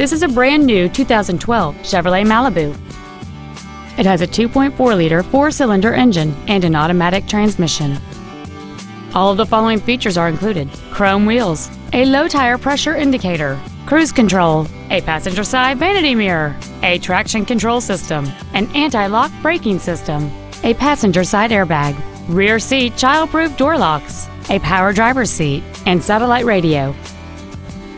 This is a brand new 2012 Chevrolet Malibu. It has a 2.4 liter four cylinder engine and an automatic transmission. All of the following features are included chrome wheels, a low tire pressure indicator, cruise control, a passenger side vanity mirror, a traction control system, an anti lock braking system, a passenger side airbag, rear seat child-proof door locks, a power driver's seat, and satellite radio.